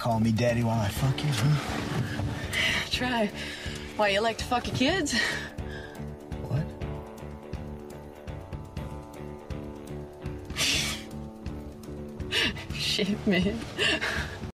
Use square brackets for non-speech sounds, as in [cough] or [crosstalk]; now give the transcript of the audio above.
call me daddy while I fuck you, huh? Try. Why, you like to fuck your kids? What? [laughs] Shit, man.